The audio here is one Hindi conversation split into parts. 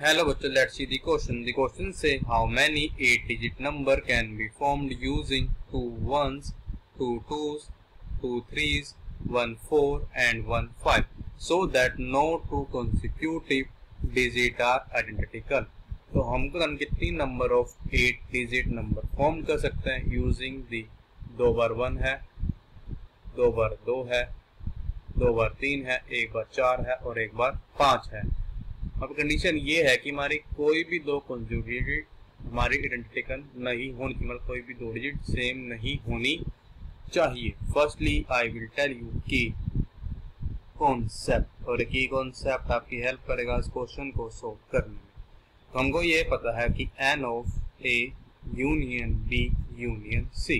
हेलो बच्चों let's see the question the question से how many eight digit number can be formed using two ones two twos two threes one four and one five so that no two consecutive digit are identical तो हम कौन कितनी number of eight digit number form कर सकते हैं यूजिंग दी दो बार वन है, दो बार दो है, दो बार तीन है, एक बार चार है और एक बार पाँच है। अब कंडीशन ये है कि हमारी कोई भी दो कंजुगेटेड हमारी आइडेंटिकल नहीं होनी मतलब कोई भी दो डिजिट सेम नहीं होनी चाहिए। Firstly I will tell you की कॉन्सेप्ट और की कॉन्सेप्ट आपकी हेल्प करेगा इस क्वेश्चन को सोल्व करने में। तो हमको ये पता है कि n of A union B union C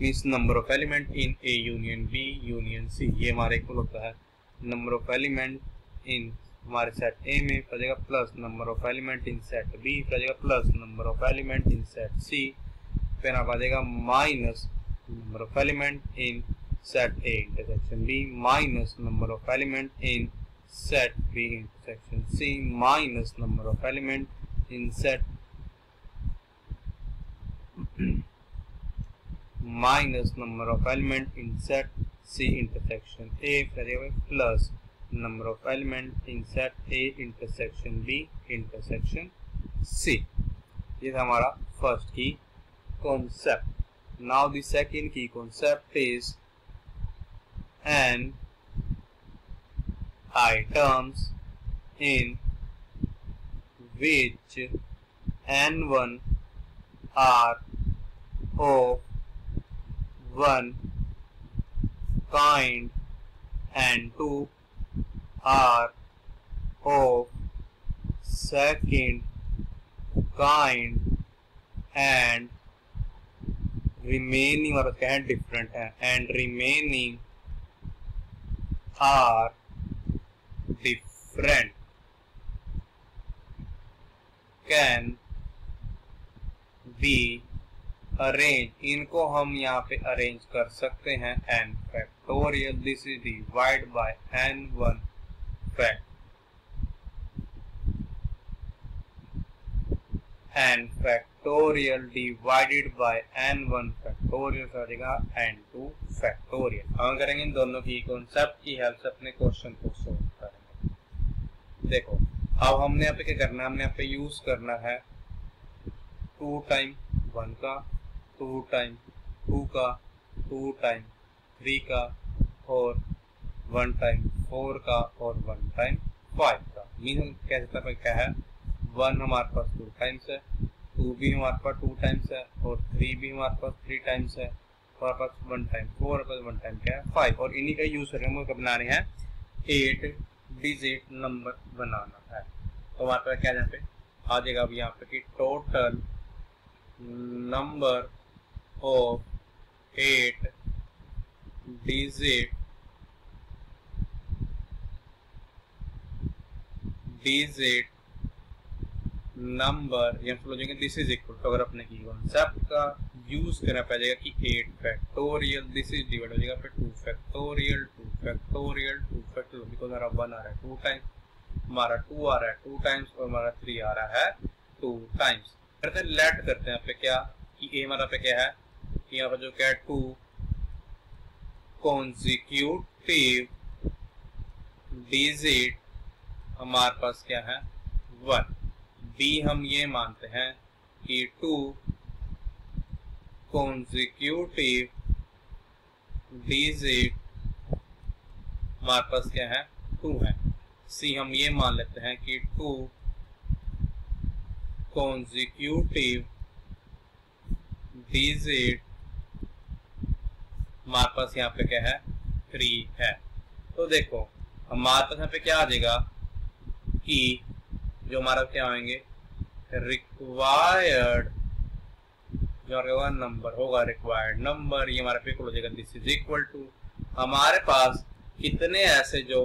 means number of element in A union B union C ये हमारे को होता है नंबर ऑफ़ एलिमेंट इन हमारे सेट ए में जाएगा plus number of element in set B जाएगा plus number of element in set C फिर आप आ जाएगा minus number of element in set A intersection B minus number of element in set B intersection C minus number of element in set minus number of element in set C intersection A plus number of element in set A intersection B intersection C. ये था हमारा first key concept. Now the second key concept is n items in which n1 are of one kind and two are of second kind and remaining और कह डिफरेंट है and remaining are different can be arrange इनको हम यहाँ पे अरेंज कर सकते हैं. N factorial this is divide by n one fact n factorial divided by n1 factorial देगा n2 factorial हम करेंगे इन दोनों की कॉन्सेप्ट की हेल्प से अपने क्वेश्चन को सोल्व करेंगे। देखो, अब हमने यहाँ पे क्या करना है? हमने यहाँ पे यूज़ करना है टू टाइम वन का टू टाइम टू का टू टाइम थ्री का, और वन टाइम फोर का और वन टाइम फाइव का। मीन हम कह सकते हैं क्या है? वन हमारे पास टू टाइम्स है टू भी हमारे पास टू टाइम्स है, और थ्री भी हमारे पास थ्री टाइम्स है। हमारे पास वन टाइम फोर पास वन टाइम क्या है? फाइव और इन्हीं का यूज़ करके हम बना रहे हैं? एट डिजिट नंबर बनाना है। तो हमारे पास क्या यहाँ पे? आ जाएगा अब यहाँ पे कि total number of eight digit digit number या फिर जाएँगे दिस इज़ इक्वल टू अगर अपने की कॉन्सेप्ट का यूज़ करना पड़ जाएगा कि eight factorial this is divide हो जाएगा फिर two factorial two factorial two factorial because हमारा वन आ रहा है टू टाइम्स हमारा टू आ रहा है टू टाइम्स और हमारा थ्री आ रहा है टू टाइम्स करते हैं लेट करते हैं पे क्या? कि ए हमारा पे क्या है? कि यहाँ पर जो क्या है? टू कॉन्जिक्यूटिव डिजिट हमारे पास क्या है? वन बी हम ये मानते हैं कि टू कॉन्जिक्यूटिव डिजिट हमारे पास क्या है? टू है. सी हम ये मान लेते हैं कि टू कॉन्जिक्यूटिव डिजिट हमारे पास यहाँ पे क्या है? थ्री है. तो देखो, हमारे पास यहाँ पे क्या आ जाएगा? की जो हमारा क्या आएँगे? रिक्वायर्ड जो हमारा नंबर होगा रिक्वायर्ड नंबर ये हमारा पे हो जाएगा. दिस इज़ इक्वल टू हमारे पास कितने ऐसे जो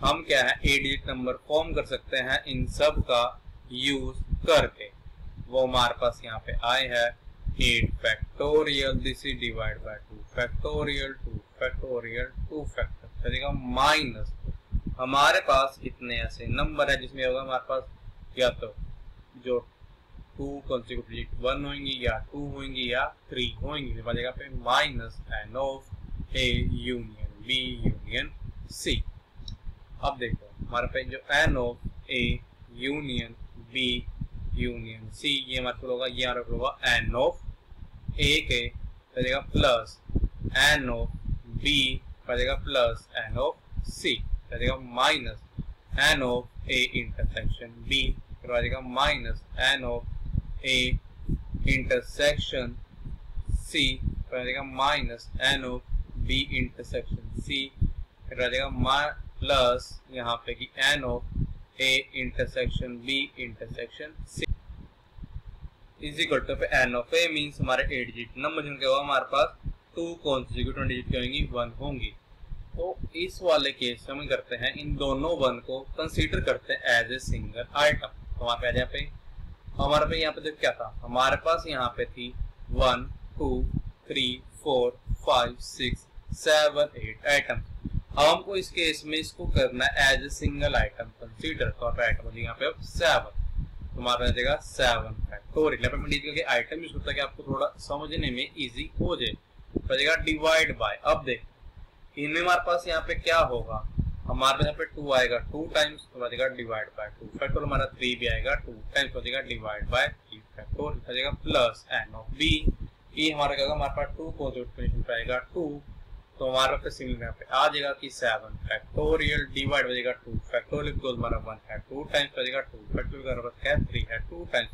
हम क्या है ए डिजिट नंबर फॉर्म कर सकते हैं, इन सब का यूज़ करके. वो हमारे पास यहाँ पे आए है. Eight factorial this is divide by two factorial two factorial two factor minus हमारे पास कितने ऐसे नंबर है जिसमें होगा हमारे पास या तो जो टू कॉन्सिक्यूटिव डिजिट वन होंगी या टू होंगी या थ्री होंगी। जगह पे minus n of A union B union C अब देखो, हमारे पे जो n of A union B union C ये मतलब होगा, ये हमारा होगा एन ऑफ़ ए के बचेगा प्लस एन ऑफ़ बी बचेगा प्लस एन ऑफ़ सी बचेगा minus n of A intersection B, फिर बचेगा minus n of A intersection C बचेगा minus n of B intersection C, फिर बचेगा प्लस यहाँ पे कि n of A intersection B intersection C. Is equal to n of A means हमारे एट डिजिट नंबर जिनके होगा हमारे पास टू कॉन्सिक्यूटिव डिजिट क्या होंगी? वन होंगी। तो इस वाले केस में हम करते हैं, इन दोनों वन को कंसीडर करते हैं एज ए सिंगल आइटम तो हमारे पास यहाँ पे, हमारे पे यहाँ पे देख क्या था? हमारे पास यहाँ पे थी one two three four five six seven eight item अब हमको इस केस में इसको करना है as a single item consider तो आइटम यहाँ पे सेवन तुम्हारा जाएगा seven factorial the item use करता है कि आपको थोड़ा समझने में इजी हो जाए। तो डिवाइड बाय अब देख इनमें हमारे पास यहाँ पे क्या होगा? हमारे यहाँ पे टू आएगा। Two times divide by two factor हमारा थ्री भी आएगा। Two times divide by three factor बचेगा plus n of B E हमारा क्या होगा? हमारे पास टू पॉजिटिव पे आएगा टू तो हमारे पे सिमिलर यहाँ पे आ जाएगा कि सेवन फैक्टोरियल डिवाइड हो जाएगा टू फैक्टोरियल बिकॉज़ हमारा वन है। टू टाइम्स हो जाएगा टू फैक्टोरियल हमारे पास है? थ्री है। टू टाइम्स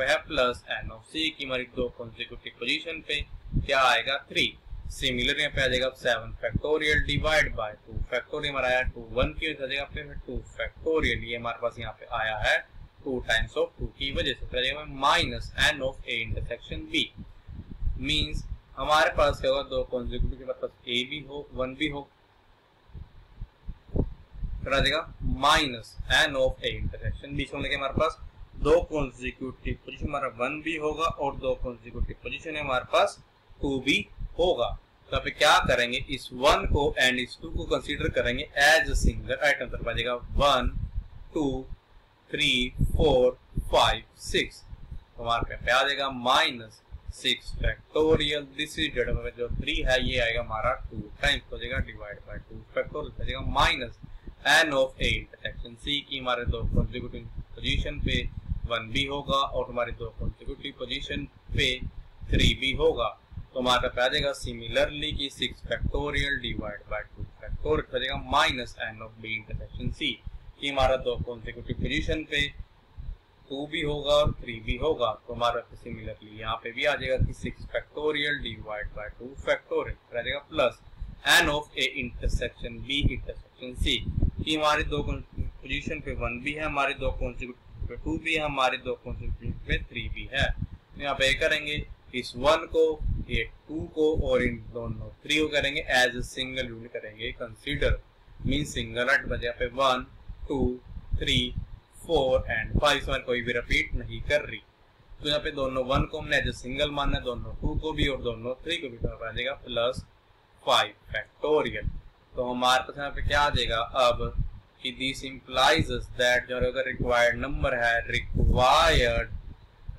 है प्लस एन ऑफ़ सी की हमारी दो कॉन्सिक्यूटिव पोजीशन पे क्या आएगा? थ्री सिमिलर यहाँ पे आ जाएगा seven factorial divide by two factorial हमारा आया टू वन की वजह से आ जाएगा टू फैक्टोरियल ये हमारे पास यहाँ पे आया है टू टाइम्स ऑफ़ टू की वजह से फिर minus n of A intersection B means हमारे पास क्या होगा दो कॉन्जिक्यूटिव के मतलब ए भी हो वन भी हो। फिर आ जाएगा minus n of A intersection B बीच में हमारे पास दो कॉन्जिक्यूटिव पोजीशन हमारा वन भी होगा और दो कॉन्जिक्यूटिव पोजीशन है हमारे पास टू भी होगा। तो आप क्या करेंगे? इस वन को एंड इस टू को कंसीडर करेंगे एज अ सिंगल आइटम तो जाएगा one two three four five six हमारे पे आ जाएगा minus six factorial this is data जो थ्री है, ये आएगा हमारा टू टाइम्स हो जाएगा डिवाइड बाय टू फैक्टोरियल हो जाएगा minus n of A intersection C की हमारे दो कॉन्सिक्यूटिव पोजीशन पे वन भी होगा और हमारे दो कॉन्सिक्यूटिव पोजीशन पे थ्री भी होगा। तो हमारा पे आ जाएगा सिमिलरली की six factorial divide by two factorial हो जाएगा minus n of B intersection C की हमारा दो कॉन्सिक्यूटिव पोजीशन पे टू भी होगा और थ्री भी होगा तो हमारा सिमिलरली यहाँ पे भी आ जाएगा कि six factorial divide by two factorial आ जाएगा plus n of A intersection B intersection C कि हमारे दो पोजीशन पे वन भी है, हमारे दो कॉन्सिक्यूटिव पे टू भी है, हमारे दो कॉन्सिक्यूटिव पे थ्री भी है। तो यहाँ पे करेंगे, इस वन को ये टू को और इन दोनों थ्री को करेंगे एज ए सिंगल यूनिट करेंगे कंसीडर मीन सिंगल एट बजे पे one two three four and five इसमें कोई भी रिपीट नहीं कर रही। तो यहाँ पे दोनों वन को हमने एज ए सिंगल माना है, दोनों टू को भी और दोनों थ्री को भी तो आ जाएगा प्लस फाइव फैक्टोरियल तो हमारे पास यहाँ पे क्या आ जाएगा? अब कि दिस इंप्लाइज दैट जो अगर रिक्वायर्ड नंबर है रिक्वायर्ड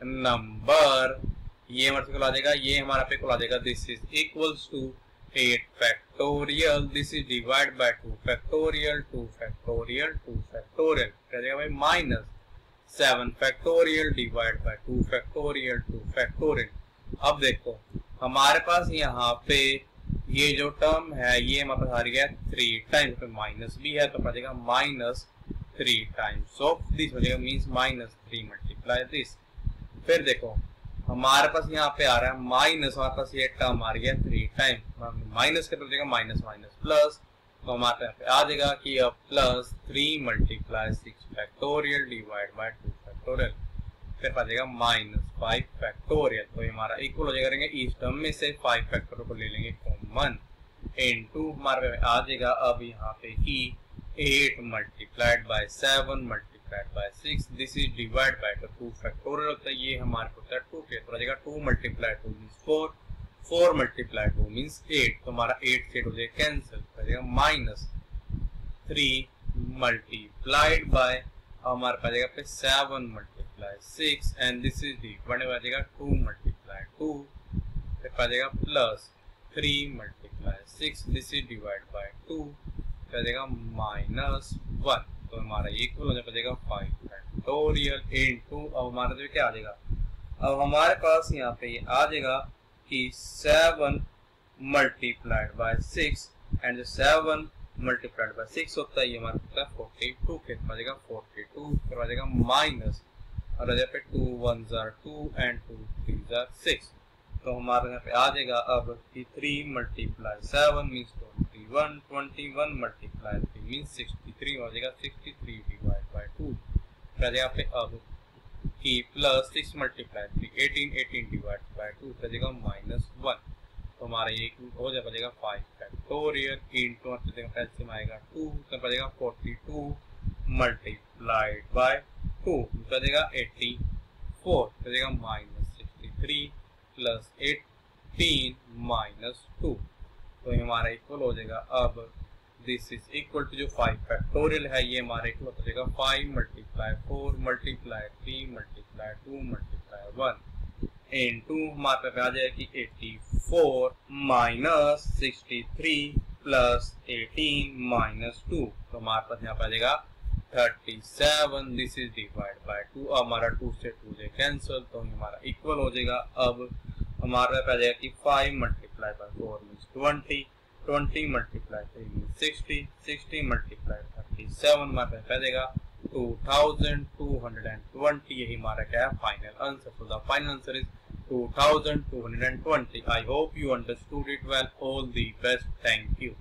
नंबर ये हमारे को आ जाएगा ये हमारा पे को आ जाएगा this is equals to 8 factorial. This is divided by 2 factorial 2 factorial 2 factorial. क्या जाएगा भाई? Minus 7 factorial divided by 2 factorial 2 factorial. अब देखो, हमारे पास यहाँ पे ये जो टर्म है, ये हमारे पास आ गया थ्री टाइम्स पे माइनस भी है तो पड़ जाएगा minus three times of this हो जाएगा means minus three multiply this फिर देखो हमारे पास यहाँ पे आ रहा है, माइनस हमारे पास ये टर्म आ रही है थ्री टाइम माइनस कर देगा माइनस माइनस प्लस तो हमारे यहाँ पे आ जाएगा कि अब plus three multiply six factorial divide by two factorial फिर आ जाएगा माइनस फाइव फैक्टोरियल तो हमारा इक्वल हो जाएगा इस टर्म में से फाइव फैक्टोरियल को ले लेंगे कॉमन इन टू हमारे आ जाएगा अब यहाँ पे की eight multiplied by seven multi by 6 this is divided by the 2 factorial. होता है ये हमारे को होता है 2 के तो जाएगा 2 multiply 2 means 4 4 multiply 2 means 8 तो हमारा 8 से हो जाएगा. कैंसिल माइनस 3 मल्टीप्लाइड बाय हमारे पास जाएगा पे seven multiply six and this is बने आ जाएगा टू मल्टीप्लाई टू फिर आ जाएगा plus three multiply six this is divide by two फिर जाएगा माइनस वन तो हमारा इक्वल हो जाएगा फाइव फैक्टोरियल इन टू अब हमारा जो क्या आ जाएगा? अब हमारे पास यहाँ पे ये आ जाएगा कि seven multiplied by six and seven multiplied by six होता है, ये हमारे होता है फोर्टी टू फिर आ जाएगा फोर्टी टू फिर आ जाएगा माइनस और आ पे टू वन जार टू एंड टू थ्री जार सिक्स तो हमारे यहाँ पे आ जाएगा अब three multiply seven means twenty one twenty one multiply three means sixty three हो जाएगा sixty three divide by two फिर जाएगा पे अब की plus six multiply three eighteen eighteen divide by two फिर जाएगा माइनस वन तो हमारा ये हो जाए बचेगा फाइव फैक्टोरियल इंटू कैल्सियम आएगा टू तो बचेगा forty two multiplied by two बचेगा एट्टी फोर बचेगा minus sixty three plus eighteen minus two तो ये हमारा इक्वल हो जाएगा। अब दिस इज़ इक्वल टू जो फाइव फैक्टोरियल है, ये हमारा इक्वल हो जाएगा five multiply four multiply three multiply two multiply one into हमारे पास आ जाएगी eighty four minus sixty three plus eighteen minus two तो हमारे पास यहाँ पे आ जाएगा thirty seven this is divide by two हमारा टू से टू से कैंसिल तो हमारा इक्वल हो जाएगा। अब हमारे पास आ जाएगा कि five multiply by four means twenty twenty multiply three means sixty sixty multiply thirty seven हमारे पास आ जाएगा two thousand two hundred and twenty यही हमारा क्या है फाइनल आंसर तो the final answer is 2220. I hope you understood it well. All the best. Thank you.